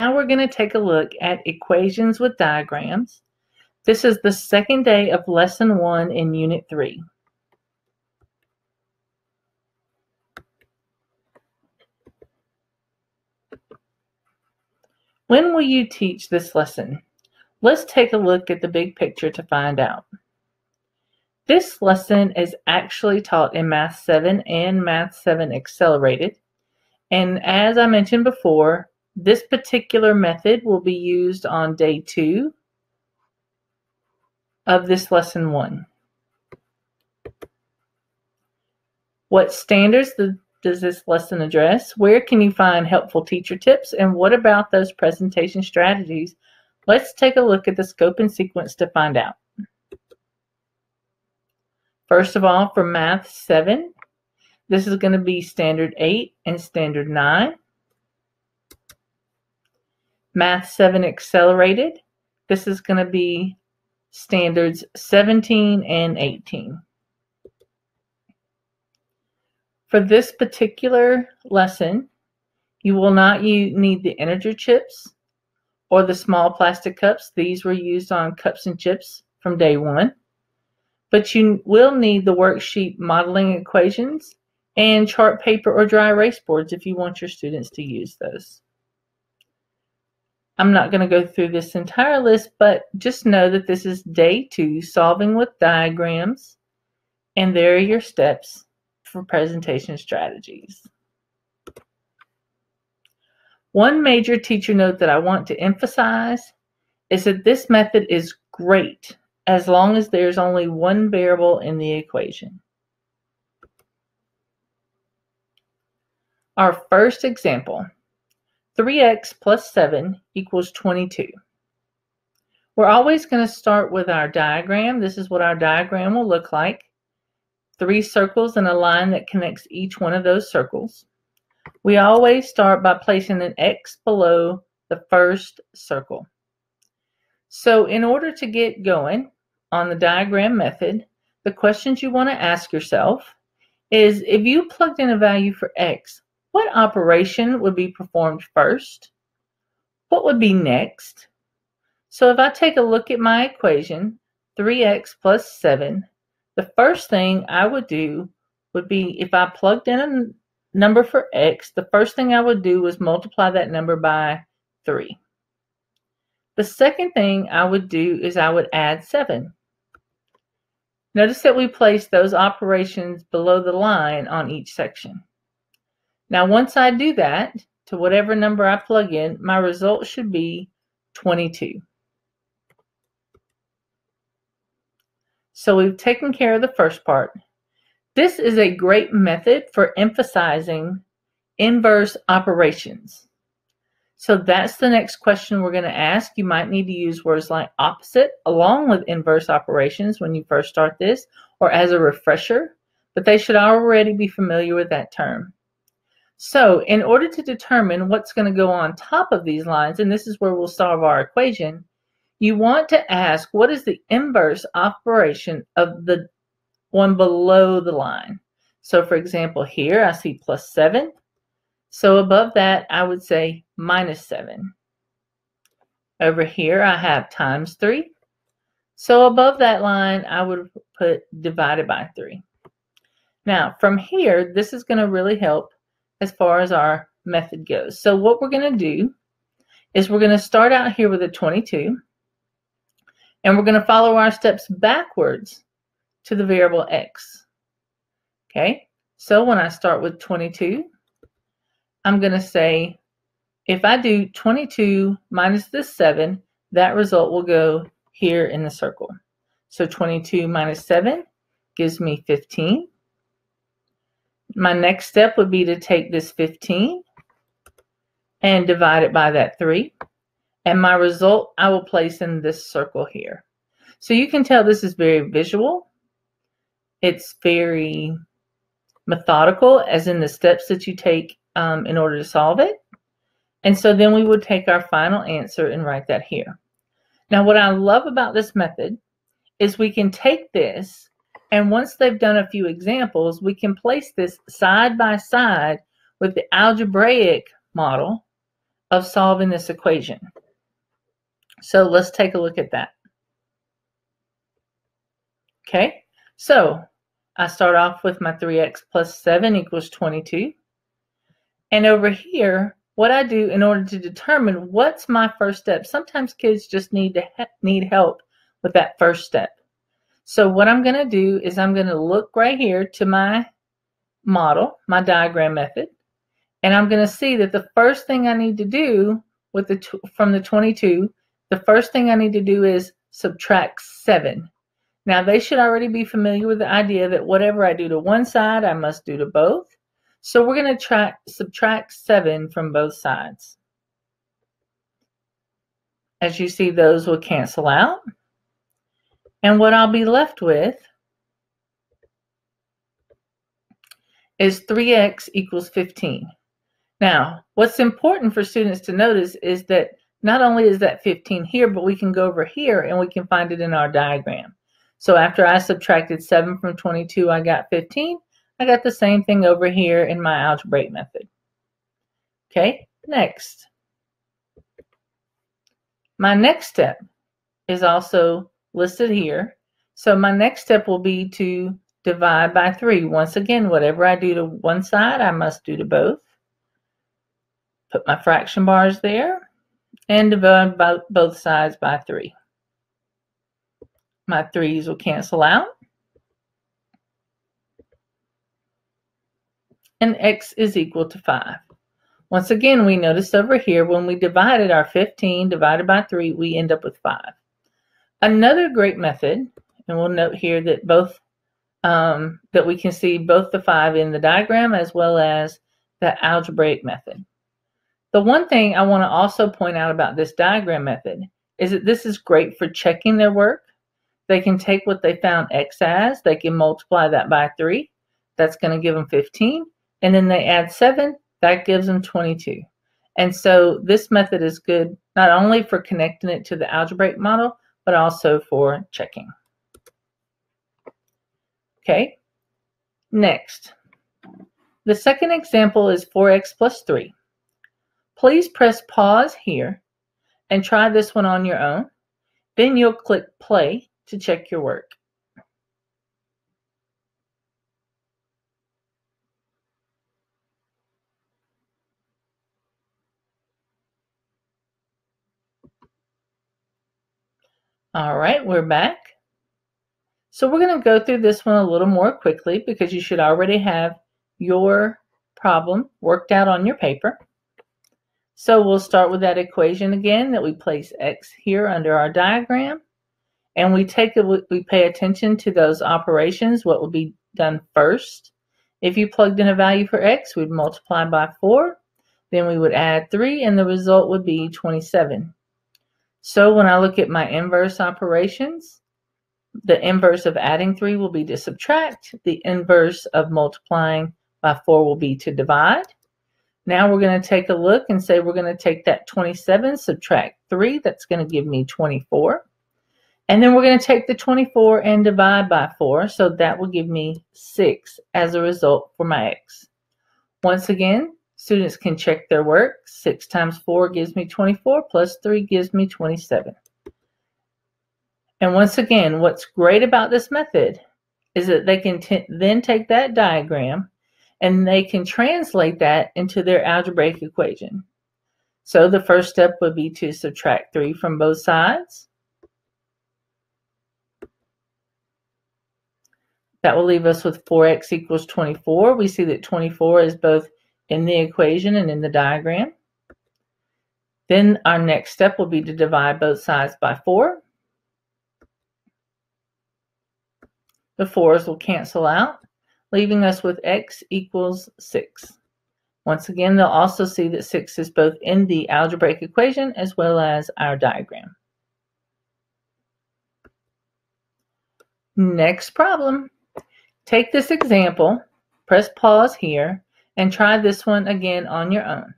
Now we're going to take a look at equations with diagrams. This is the second day of lesson one in unit three. When will you teach this lesson? Let's take a look at the big picture to find out. This lesson is actually taught in Math 7 and Math 7 Accelerated. And as I mentioned before, this particular method will be used on day two of this lesson one. What standards does this lesson address? Where can you find helpful teacher tips? And what about those presentation strategies? Let's take a look at the scope and sequence to find out. First of all, for Math 7, this is going to be Standard 8 and Standard 9. Math 7 Accelerated. This is going to be standards 17 and 18. For this particular lesson, you will not need the integer chips or the small plastic cups. These were used on cups and chips from day one. But you will need the worksheet modeling equations and chart paper or dry erase boards if you want your students to use those. I'm not going to go through this entire list, but just know that this is day two, solving with diagrams, and there are your steps for presentation strategies. One major teacher note that I want to emphasize is that this method is great as long as there's only one variable in the equation. Our first example 3x plus 7 equals 22. We're always going to start with our diagram. This is what our diagram will look like. Three circles and a line that connects each one of those circles. We always start by placing an X below the first circle. So in order to get going on the diagram method, the questions you want to ask yourself is if you plugged in a value for X, what operation would be performed first? What would be next? So if I take a look at my equation, 3x plus 7, the first thing I would do would be if I plugged in a number for x, the first thing I would do was multiply that number by 3. The second thing I would do is I would add 7. Notice that we place those operations below the line on each section. Now, once I do that, to whatever number I plug in, my result should be 22. So we've taken care of the first part. This is a great method for emphasizing inverse operations. So that's the next question we're going to ask. You might need to use words like opposite along with inverse operations when you first start this or as a refresher, but they should already be familiar with that term. So in order to determine what's going to go on top of these lines, and this is where we'll solve our equation, you want to ask what is the inverse operation of the one below the line. So for example, here I see plus 7. So above that, I would say minus 7. Over here, I have times 3. So above that line, I would put divided by 3. Now, from here, this is going to really help as far as our method goes. So what we're going to do is we're going to start out here with a 22 and we're going to follow our steps backwards to the variable x. Okay, so when I start with 22, I'm going to say if I do 22 minus this 7, that result will go here in the circle. So 22 minus 7 gives me 15. My next step would be to take this 15 and divide it by that 3. And my result I will place in this circle here. So you can tell this is very visual. It's very methodical, as in the steps that you take um, in order to solve it. And so then we would take our final answer and write that here. Now, what I love about this method is we can take this and once they've done a few examples, we can place this side by side with the algebraic model of solving this equation. So let's take a look at that. Okay, so I start off with my 3x plus 7 equals 22. And over here, what I do in order to determine what's my first step, sometimes kids just need to need help with that first step. So what I'm going to do is I'm going to look right here to my model, my diagram method, and I'm going to see that the first thing I need to do with the from the 22, the first thing I need to do is subtract 7. Now they should already be familiar with the idea that whatever I do to one side, I must do to both. So we're going to subtract 7 from both sides. As you see, those will cancel out. And what I'll be left with is 3x equals 15. Now, what's important for students to notice is that not only is that 15 here, but we can go over here and we can find it in our diagram. So after I subtracted 7 from 22, I got 15. I got the same thing over here in my algebraic method. Okay, next. My next step is also listed here. So my next step will be to divide by 3. Once again, whatever I do to one side, I must do to both. Put my fraction bars there and divide by both sides by 3. My 3's will cancel out. and x is equal to 5. Once again, we noticed over here when we divided our 15 divided by 3, we end up with 5. Another great method, and we'll note here that both um, that we can see both the 5 in the diagram as well as the algebraic method. The one thing I want to also point out about this diagram method is that this is great for checking their work. They can take what they found x as, they can multiply that by 3. That's going to give them 15 and then they add 7, that gives them 22. And so this method is good not only for connecting it to the algebraic model, but also for checking. Okay, next. The second example is 4x plus 3. Please press pause here and try this one on your own. Then you'll click play to check your work. All right, we're back. So we're going to go through this one a little more quickly because you should already have your problem worked out on your paper. So we'll start with that equation again that we place x here under our diagram. And we take a, we pay attention to those operations, what will be done first. If you plugged in a value for x, we'd multiply by 4. Then we would add 3, and the result would be 27. So when I look at my inverse operations, the inverse of adding 3 will be to subtract. The inverse of multiplying by 4 will be to divide. Now we're going to take a look and say we're going to take that 27, subtract 3. That's going to give me 24. And then we're going to take the 24 and divide by 4. So that will give me 6 as a result for my x. Once again, Students can check their work. 6 times 4 gives me 24, plus 3 gives me 27. And once again, what's great about this method is that they can then take that diagram and they can translate that into their algebraic equation. So the first step would be to subtract 3 from both sides. That will leave us with 4x equals 24. We see that 24 is both in the equation and in the diagram. Then our next step will be to divide both sides by 4. The 4's will cancel out, leaving us with x equals 6. Once again, they'll also see that 6 is both in the algebraic equation as well as our diagram. Next problem. Take this example, press pause here, and try this one again on your own.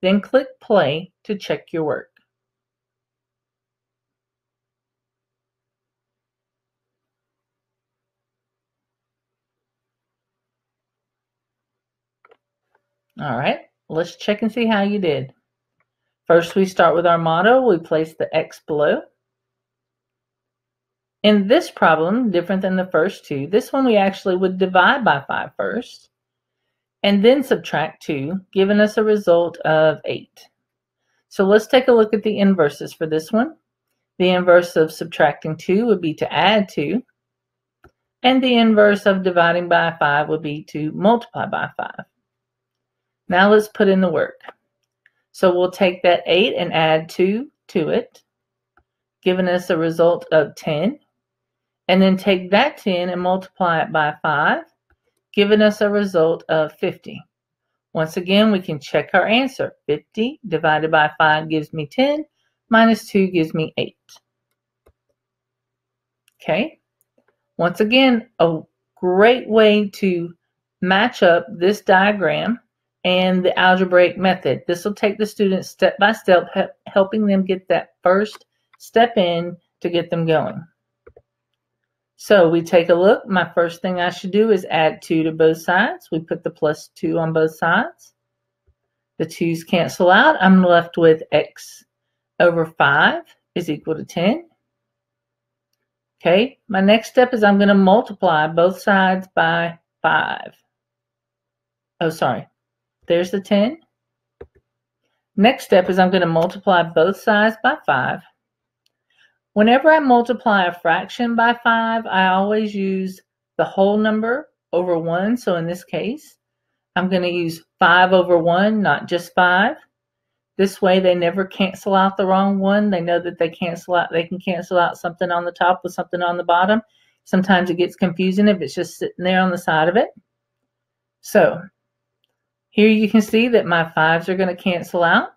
Then click play to check your work. All right, let's check and see how you did. First, we start with our model. We place the x below. In this problem, different than the first two, this one we actually would divide by 5 first and then subtract 2, giving us a result of 8. So let's take a look at the inverses for this one. The inverse of subtracting 2 would be to add 2. And the inverse of dividing by 5 would be to multiply by 5. Now let's put in the work. So we'll take that 8 and add 2 to it, giving us a result of 10. And then take that 10 and multiply it by 5, giving us a result of 50. Once again, we can check our answer. 50 divided by 5 gives me 10, minus 2 gives me 8. Okay. Once again, a great way to match up this diagram and the algebraic method. This will take the students step by step, helping them get that first step in to get them going. So we take a look. My first thing I should do is add 2 to both sides. We put the plus 2 on both sides. The 2's cancel out. I'm left with x over 5 is equal to 10. Okay, my next step is I'm going to multiply both sides by 5. Oh, sorry. There's the 10. Next step is I'm going to multiply both sides by 5. Whenever I multiply a fraction by 5, I always use the whole number over 1. So in this case, I'm going to use 5 over 1, not just 5. This way they never cancel out the wrong one. They know that they cancel out they can cancel out something on the top with something on the bottom. Sometimes it gets confusing if it's just sitting there on the side of it. So here you can see that my fives are going to cancel out.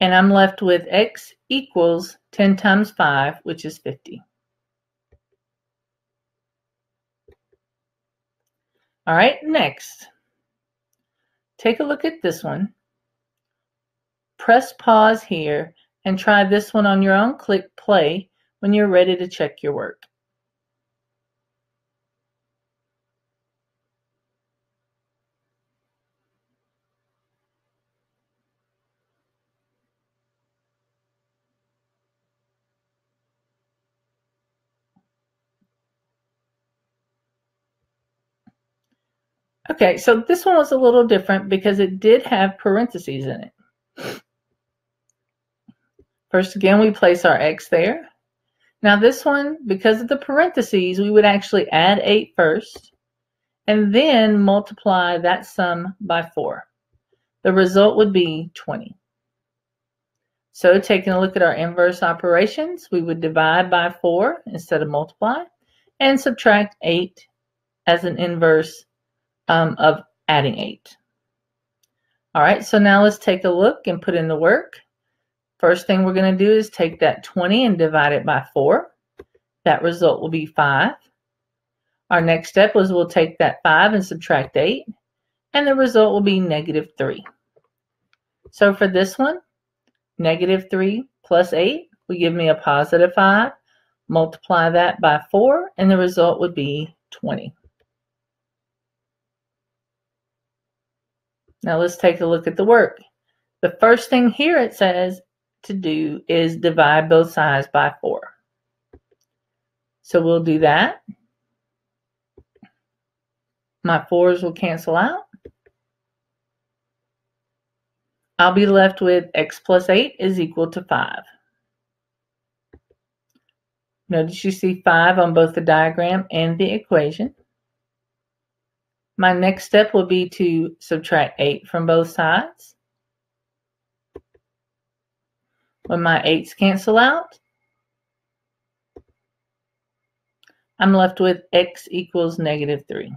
And I'm left with x equals 10 times 5, which is 50. All right, next. Take a look at this one. Press pause here and try this one on your own. Click play when you're ready to check your work. Okay, so this one was a little different because it did have parentheses in it. First, again, we place our x there. Now this one, because of the parentheses, we would actually add 8 first and then multiply that sum by 4. The result would be 20. So taking a look at our inverse operations, we would divide by 4 instead of multiply and subtract 8 as an inverse um, of adding 8. All right, so now let's take a look and put in the work. First thing we're going to do is take that 20 and divide it by 4. That result will be 5. Our next step is we'll take that 5 and subtract 8, and the result will be negative 3. So for this one, negative 3 plus 8 will give me a positive 5. Multiply that by 4, and the result would be 20. Now let's take a look at the work. The first thing here it says to do is divide both sides by 4. So we'll do that. My 4's will cancel out. I'll be left with x plus 8 is equal to 5. Notice you see 5 on both the diagram and the equation. My next step will be to subtract 8 from both sides. When my 8's cancel out, I'm left with x equals negative 3.